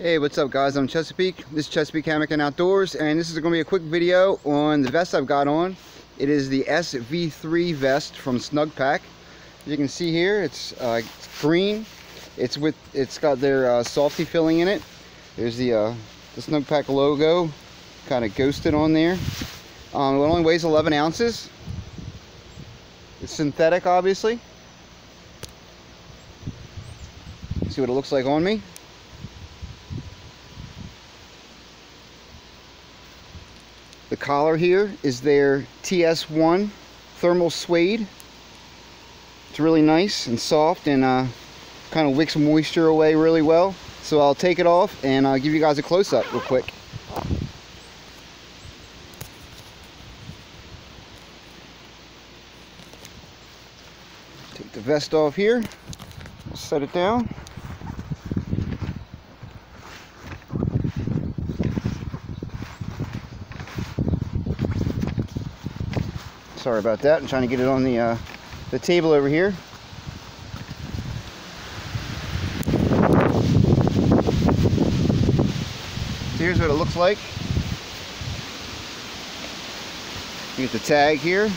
Hey, what's up guys? I'm Chesapeake. This is Chesapeake Hammock and Outdoors and this is going to be a quick video on the vest I've got on. It is the SV3 vest from Snugpak. As you can see here it's, uh, it's green. It's with it's got their uh, Softie filling in it. There's the uh, the Snugpak logo kind of ghosted on there. Um, it only weighs 11 ounces. It's synthetic obviously. See what it looks like on me. The collar here is their TS1 thermal suede. It's really nice and soft and uh, kind of wicks moisture away really well. So I'll take it off and I'll give you guys a close-up real quick. Take the vest off here, set it down. Sorry about that. I'm trying to get it on the uh, the table over here. So here's what it looks like. You get the tag here.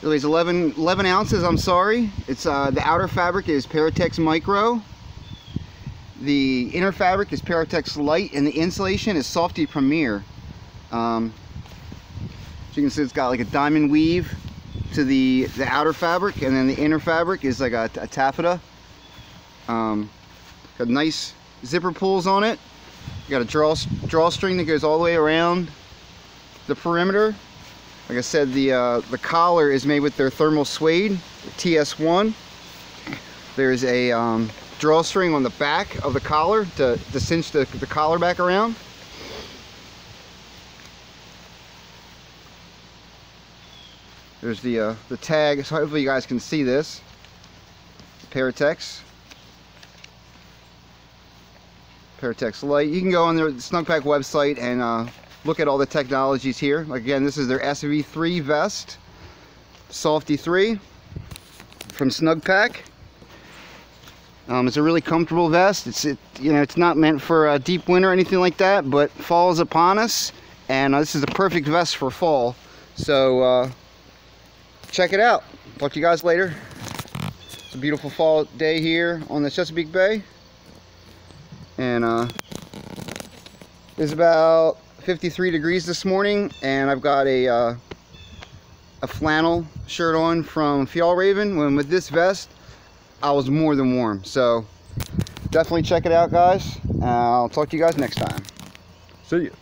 It weighs 11, 11 ounces, I'm sorry. It's uh, The outer fabric is Paratex Micro. The inner fabric is Paratex Light and the insulation is Softie Premier. Um, so you can see it's got like a diamond weave to the, the outer fabric and then the inner fabric is like a, a taffeta. Um, got nice zipper pulls on it. You got a draw, drawstring that goes all the way around the perimeter. Like I said, the, uh, the collar is made with their thermal suede, TS1. There's a um, drawstring on the back of the collar to, to cinch the, the collar back around. There's the uh, the tag, so hopefully you guys can see this. Paratex. Paratex Light. You can go on their Snugpak website and uh, look at all the technologies here. Like again, this is their SV3 vest. Softie 3 from Snugpak. Um, it's a really comfortable vest. It's it, you know it's not meant for a deep winter or anything like that, but fall is upon us, and uh, this is a perfect vest for fall. So uh, check it out. Talk to you guys later. It's a beautiful fall day here on the Chesapeake Bay, and uh, it's about 53 degrees this morning, and I've got a uh, a flannel shirt on from Fjällräven. When with this vest, I was more than warm. So definitely check it out, guys. I'll talk to you guys next time. See you.